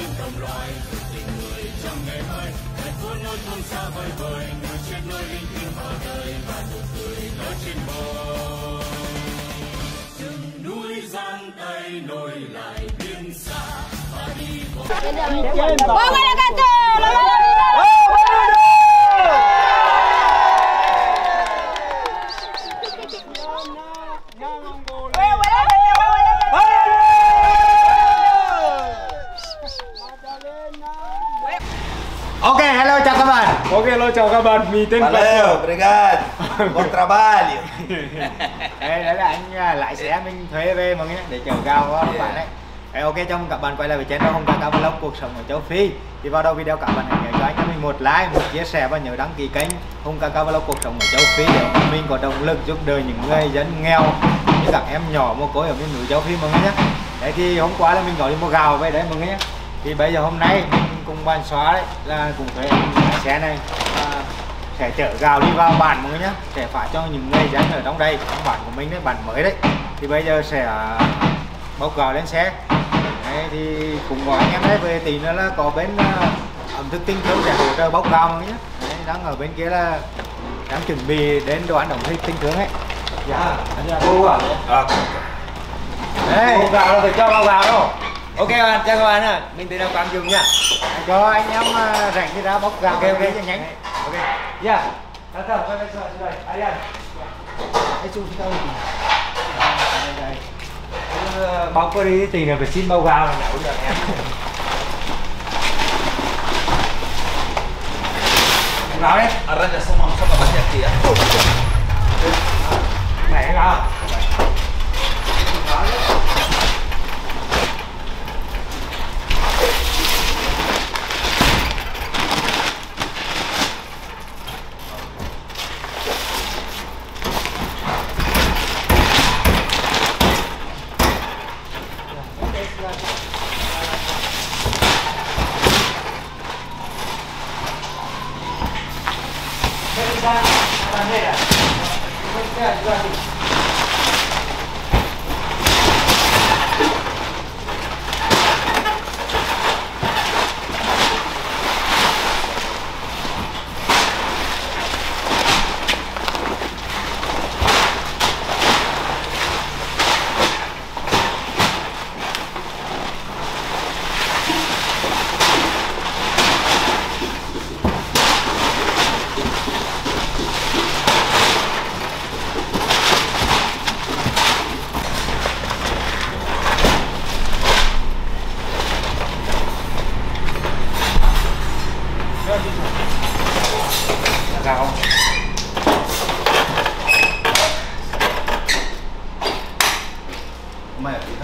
tim đồng loài tình người trong ngày mai. Thành phố nỗi không xa vời vời người chết nỗi linh thiêng vào đời và nụ cười nở trên môi rừng núi giang tay nối lại biên xa và đi bộ Vamos a la Ok, hello chào các bạn, mình tên Valeu, obrigado. Bom trabalho. Đây, đấy là anh à, lái xe mình thuê về mọi người để chở gạo qua các bạn đấy. Đấy, ok, chào mừng các bạn quay lại với channel Hồng Ca Vlog cuộc sống ở châu Phi. Thì vào đầu video các bạn hãy nhớ cho anh cho mình một like, một chia sẻ và nhớ đăng ký kênh Hồng Ca Vlog cuộc sống ở châu Phi để mình có động lực giúp đỡ những người dân nghèo như các em nhỏ mồ côi ở miền núi châu Phi mọi người nhé. Đấy thì hôm qua là mình gọi đi mua gạo về đấy mọi người nhé. Thì bây giờ hôm nay mình cùng bàn xóa đấy là cùng thuê xe này. À, sẽ chở gạo đi vào bản mọi người nhé sẽ phát cho những người dân ở trong đây trong bản của mình đấy bản mới đấy. Thì bây giờ sẽ bốc gạo lên xe đấy, thì cũng có anh em đấy về tí nữa là có bên uh, ẩm thực tinh thương sẽ hỗ trợ bốc gạo mọi người nhé đấy, đang ở bên kia là đang chuẩn bị đến đồ ăn ẩm thực tinh thương ấy. Dạ. Anh cô à Ah, đây Bốc gạo là phải cho vào gạo đâu ok bạn chào các bạn ạ. Mình tên là quang dung nha? Cho anh em uh, rảnh thì ra bốc gạo Ok, ok. cho nhanh ok. Dạ. Đã thở, quay quay quay đây, Arian Cái chung đâu đây đây Ờ, Bóc có đi thì là phải xin bao gạo là nhậu được em. Gạo đấy, arranca só uma moça pra bater aqui. ah. này gạo Gạo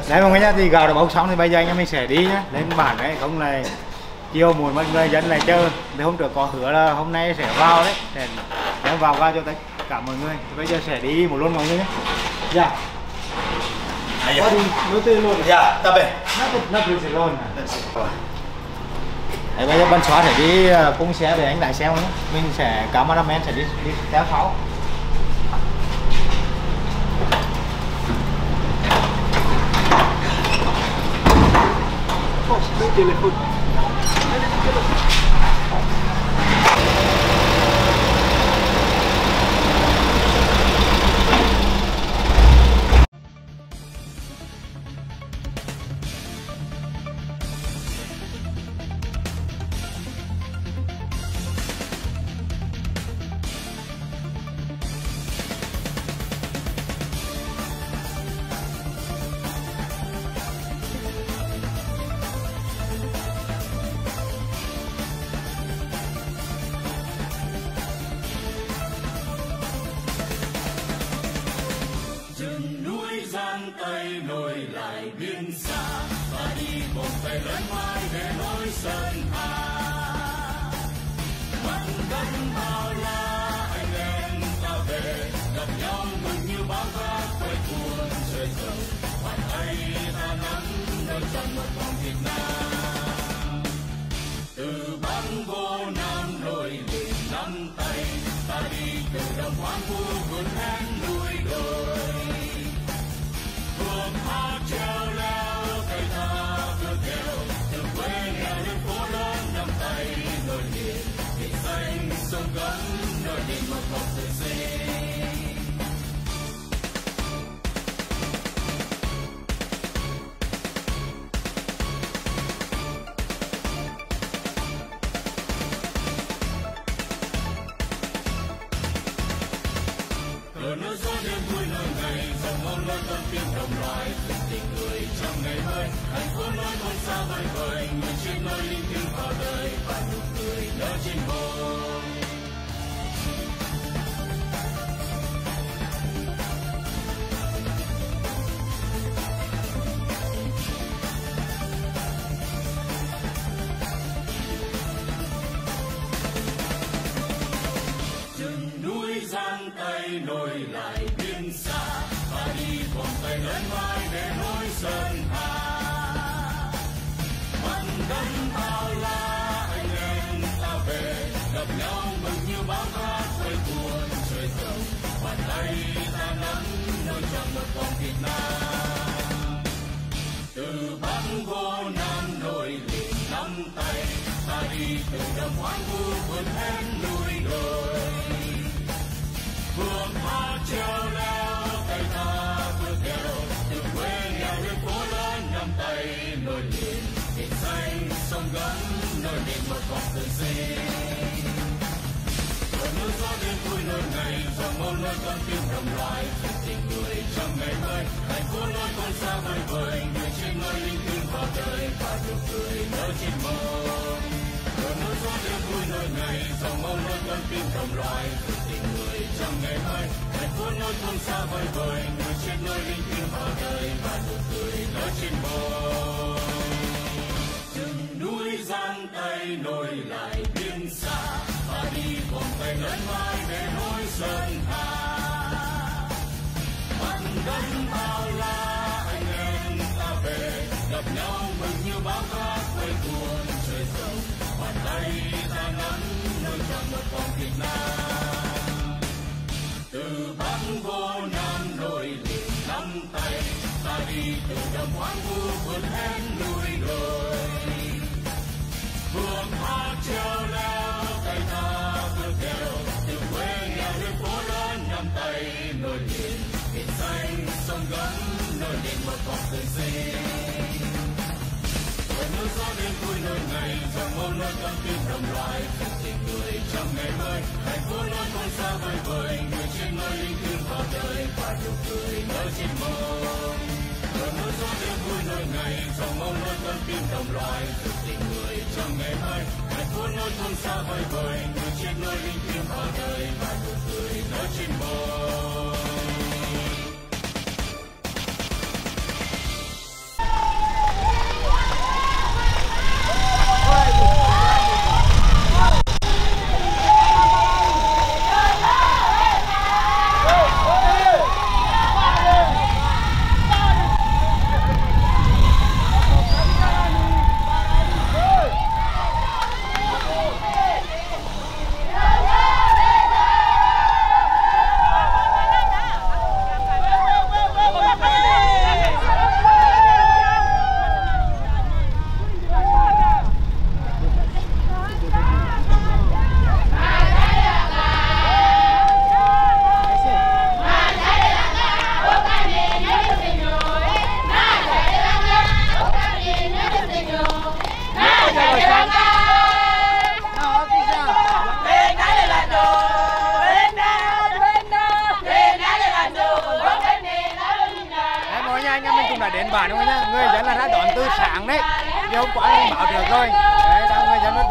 Đấy mọi người nhá, thì gạo đã bốc xong thì bây giờ anh em mình sẽ đi nhá. Lên bản đấy, không này chiều muộn mọi người dân lại chờ Thì hôm trước có hứa là hôm nay sẽ vào đấy. Sẽ đem vào vào cho tất cả mọi người. Thì Bây giờ sẽ đi một luôn mọi người nhé Dạ, ó. đi, nói tên luôn. Já, tá bem. Nó cũng nó cũng sẽ luôn à Đấy, bây giờ bên xóa sẽ đi cung xe với anh lái xe nhé Mình sẽ, cameraman sẽ đi, đi theo sau rừng tay nối lại biên xa và đi một tay lớn mãi để nối sơn hà. Mặn cánh bao la, anh em ta về, gặp nhau mừng như bao cát quay cuồng trời rộng bàn tay ta nắm đôi chân một vòng Việt Nam. Từ băng vô nam, nối liền nắm tay, ta đi từ đồng hoang vu vươn hang Nam từ bắc vô nam nối liền nắm tay ta đi từ đầm hoang vu vượt hết núi đồi vượt hát treo leo tay ta vượt đèo từ quê nghèo đến phố lớn nắm tay nối liền biển xanh sông gắn nối liền một vòng tự sinh Cơn mưa gió đêm vui nơi này dòng mong nơi con tim đồng loài phố con xa vời vời người trên nơi linh thiêng vào đời và nụ cười nở trên môi Cơn mưa gió đêm vui nơi này dòng mong nơi con tim đồng loài tình người trong ngày mới thành phố nơi con xa vời vời người trên nơi linh thiêng vào đời và nụ cười nở trên môi chừng núi giang tay nối lại biên xa và đi vòng tay lớn mai để nối sơn hà mặn đắng bao gặp nhau mừng như bão cát quay cuồng trời sông bàn tay ta nắm nơi trọn một vòng Việt Nam từ bắc vô nam nổi liền nắm tay ta đi từ đầm hoang vu vượt hết núi đồi luôn mong nơi đồng loại thật tình người trong ngày mới thành phố luôn con xa vời vời người trên nơi linh thiêng vào đời và nụ cười nở trên mông. Cơn mưa gió đêm vui nơi ngày dòng mong luôn con tim đồng loại thật tình người trong ngày mới thành phố luôn con xa vời vời người trên nơi linh thiêng vào đời và nụ cười nở trên mông.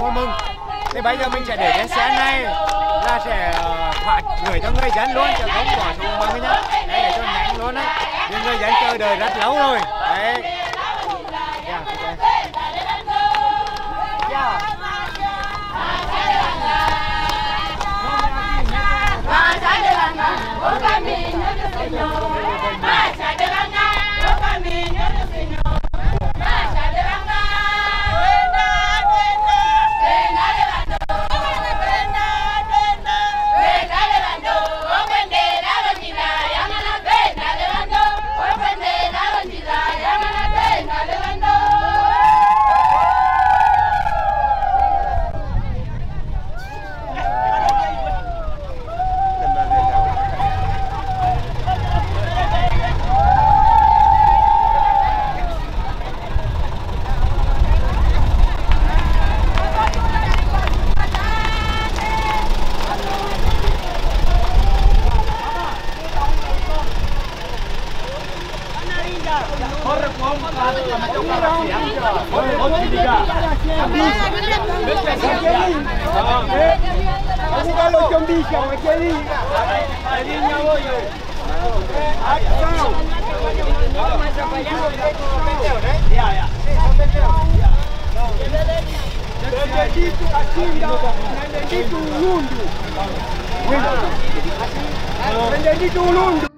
cô mừng thế bây giờ mình sẽ để cái xe này là sẽ phạt gửi cho người dân luôn cho không bỏ xuống bằng nhá để cho nhanh luôn á nhưng người dân chờ đợi rất lâu rồi đấy yeah, okay. yeah. Mà sẽ đưa lần mà, bố ba mình nó được tình nhau, Ashinda, ashinda, ashinda, ashinda, ashinda,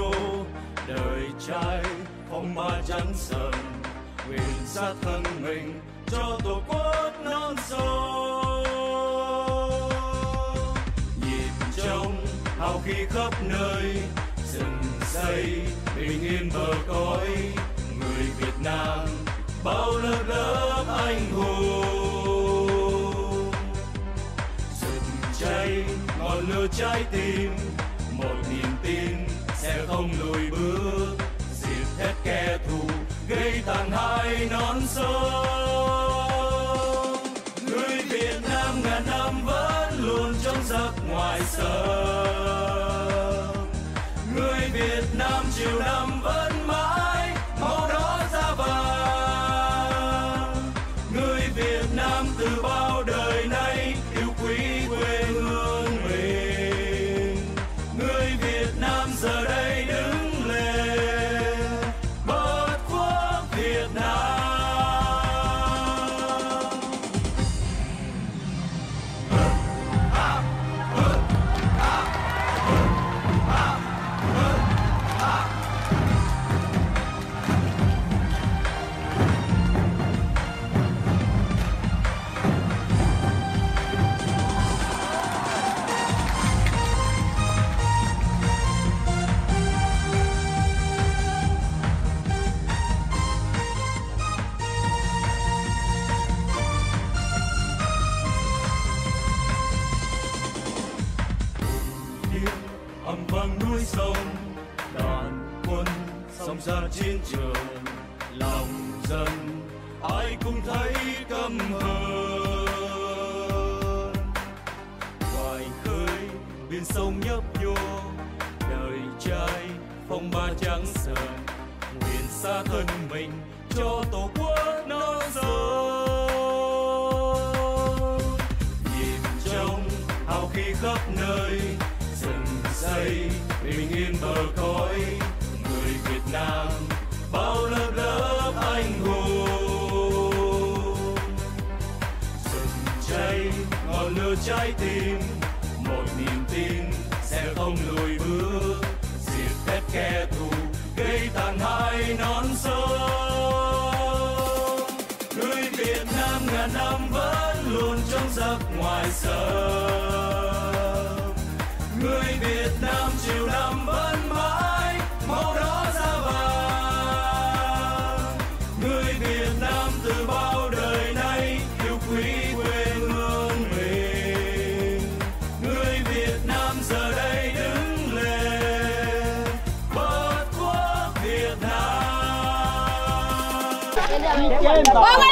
yêu. Đời trai phong ba chắn sờn nguyện sát thân mình cho tổ quốc non sông. Nhịp trống hào khí khắp nơi, rừng xây bình yên bờ cõi. Người việt nam, bao lớp lớp anh hùng. Rừng cháy ngọn lửa trái tim I saw. khắp nơi. Dựng xây, bình yên bờ cõi. Người Việt Nam, bao lớp lớp anh hùng. Rừng cháy ngọn lửa trái tim. Wait, wait.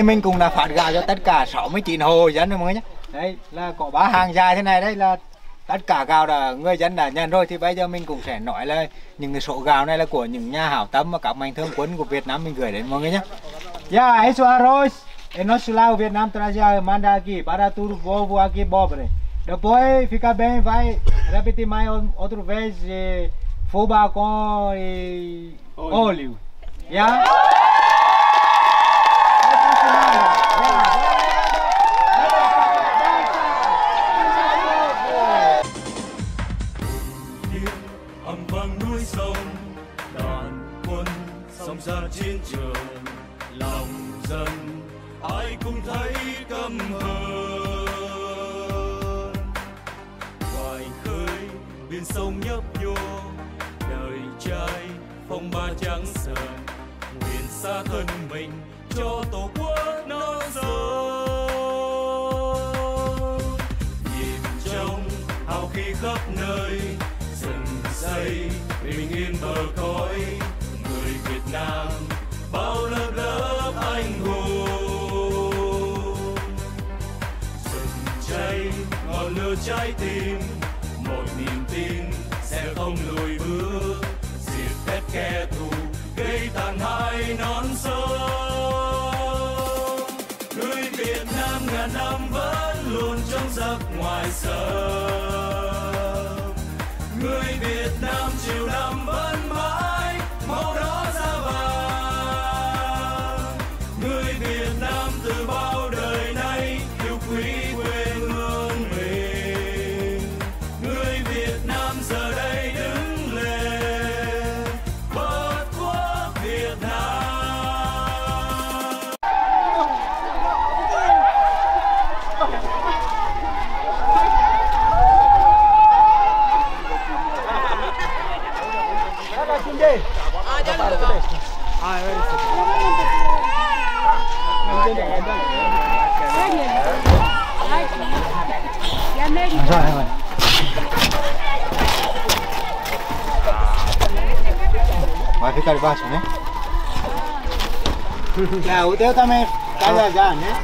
Thì mình cũng đã phát gạo cho tất cả 69 hộ dân rồi mọi người nhé. Đây là có ba hàng dài thế này đây là tất cả gạo là người dân đã nhận rồi thì bây giờ mình cũng sẽ nói là những số gạo này là của những nhà hảo tâm và các mạnh thương quân của Việt Nam mình gửi đến mọi người nhé. Ya, eso arroz en nosso lado Vietnam trazia manda aqui para tu povo aqui pobre. Depois fica bem, vai repetir mais outra vez eh, fubá com eh, óleo. Ya? Trên sông nhấp nhô. Đời trai phong ba trắng sờn nguyện xa thân mình cho tổ quốc non sông. Nhìn trong hào khí khắp nơi, rừng xây bình yên bờ cõi. Người Việt Nam bao lớp lớp anh hùng. Rừng cháy ngọn lửa trái tim kẻ thù, gây tàn hại non sông. Người Việt Nam ngàn năm vẫn luôn trong giấc ngoài sông Debaixo, né? Ya, o teu também cai já, né?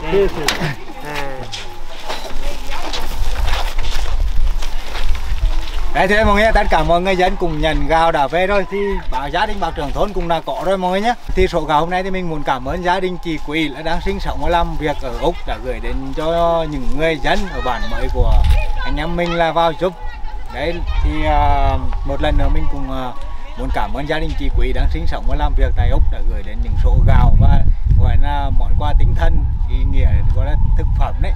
Đấy thế mọi người tất cả mọi người dân cùng nhận gạo đã về rồi thì bảo gia đình bảo trưởng thôn cũng đã có rồi mọi người nhé thì số gạo hôm nay thì mình muốn cảm ơn gia đình chị Quý là đang sinh sống và làm việc ở Úc đã gửi đến cho những người dân ở bản mới của anh em mình là vào giúp. Đấy thì à, một lần nữa mình cũng à, muốn cảm ơn gia đình chị Quý đang sinh sống và làm việc tại Úc đã gửi đến những số gạo và gọi là món quà tinh thần ý nghĩa gọi là thực phẩm đấy.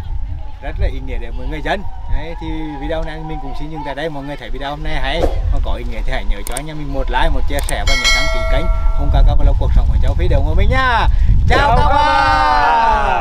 Rất là ý nghĩa để mọi người dân. Đấy thì video này mình cũng xin dừng tại đây. Mọi người thấy video hôm nay hay mà có ý nghĩa thì hãy nhớ cho anh em mình một like một chia sẻ và nhớ đăng ký kênh. Cùng ca ca và cuộc sống của cháu phi đều của mình nha. Chào, Chào các bạn